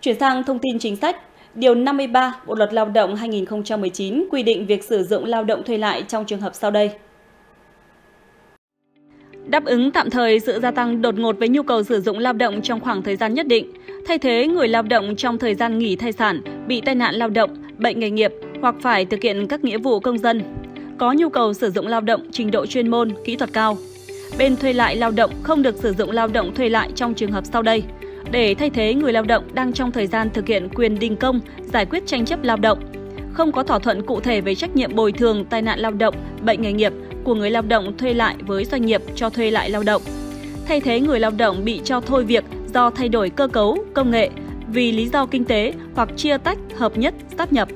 Chuyển sang thông tin chính sách, Điều 53 Bộ Luật Lao động 2019 quy định việc sử dụng lao động thuê lại trong trường hợp sau đây. Đáp ứng tạm thời sự gia tăng đột ngột với nhu cầu sử dụng lao động trong khoảng thời gian nhất định, thay thế người lao động trong thời gian nghỉ thai sản, bị tai nạn lao động, bệnh nghề nghiệp hoặc phải thực hiện các nghĩa vụ công dân, có nhu cầu sử dụng lao động trình độ chuyên môn, kỹ thuật cao. Bên thuê lại lao động không được sử dụng lao động thuê lại trong trường hợp sau đây – để thay thế người lao động đang trong thời gian thực hiện quyền đình công, giải quyết tranh chấp lao động. Không có thỏa thuận cụ thể về trách nhiệm bồi thường tai nạn lao động, bệnh nghề nghiệp của người lao động thuê lại với doanh nghiệp cho thuê lại lao động. Thay thế người lao động bị cho thôi việc do thay đổi cơ cấu, công nghệ, vì lý do kinh tế hoặc chia tách, hợp nhất, sáp nhập